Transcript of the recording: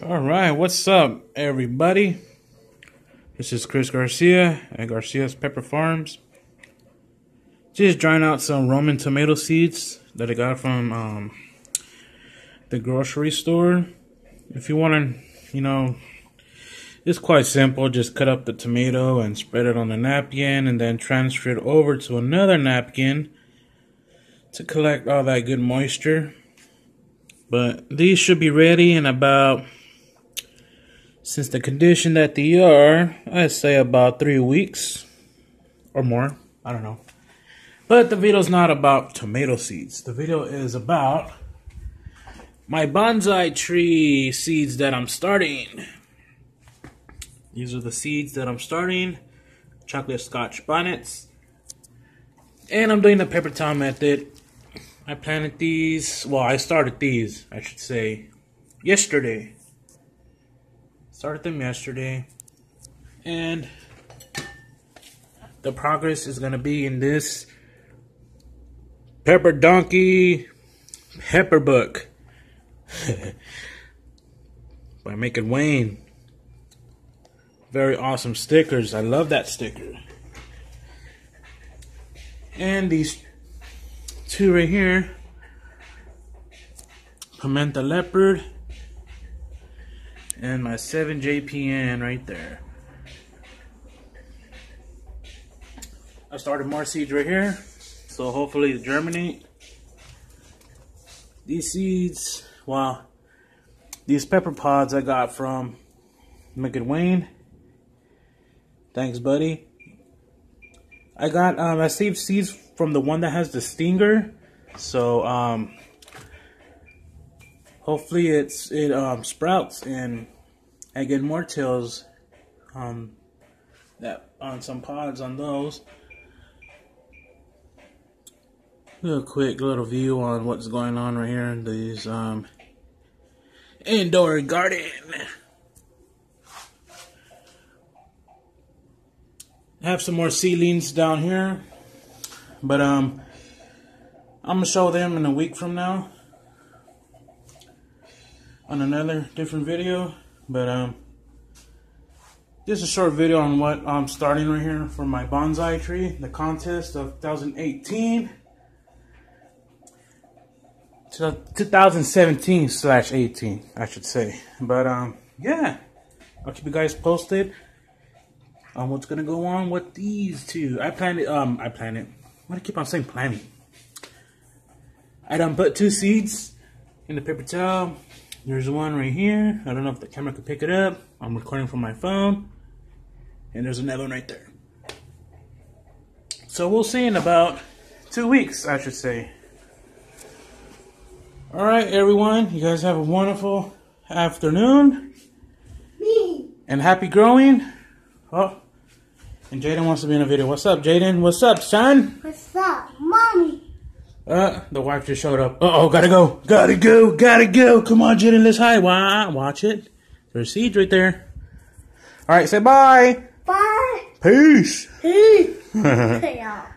All right, what's up, everybody? This is Chris Garcia at Garcia's Pepper Farms. Just drying out some Roman tomato seeds that I got from um, the grocery store. If you want to, you know, it's quite simple. Just cut up the tomato and spread it on a napkin and then transfer it over to another napkin to collect all that good moisture. But these should be ready in about since the condition that they are, I'd say about three weeks or more. I don't know. But the video's not about tomato seeds. The video is about my bonsai tree seeds that I'm starting. These are the seeds that I'm starting. Chocolate scotch bonnets. And I'm doing the paper towel method. I planted these, well, I started these, I should say, yesterday. Started them yesterday. And the progress is going to be in this Pepper Donkey Pepper Book by Making Wayne. Very awesome stickers. I love that sticker. And these two right here. Pimenta Leopard and my 7JPN right there. I started more seeds right here, so hopefully germinate. These seeds, wow, these pepper pods I got from Wayne. Thanks, buddy. I got, um, I saved seeds from the one that has the stinger, so, um, hopefully it's it um, sprouts and I get more tails um, that on some pods on those. a quick little view on what's going on right here in these um, indoor garden. Have some more seedlings down here, but um, I'm gonna show them in a week from now on another different video. But um, just a short video on what I'm starting right here for my bonsai tree, the contest of 2018. 2017 slash 18, I should say. But um, yeah, I'll keep you guys posted on what's gonna go on with these two. I planted, um, I planted. Why do I keep on saying planting? I done put two seeds in the paper towel. There's one right here. I don't know if the camera could pick it up. I'm recording from my phone. And there's another one right there. So we'll see in about two weeks, I should say. All right, everyone. You guys have a wonderful afternoon. Me. And happy growing. Oh, and Jaden wants to be in a video. What's up, Jaden? What's up, son? What's up, mommy? Uh, the wife just showed up. Uh oh, gotta go, gotta go, gotta go. Come on, Jaden, let's hide. Watch it. There's seeds right there. All right, say bye. Bye. Peace. Peace.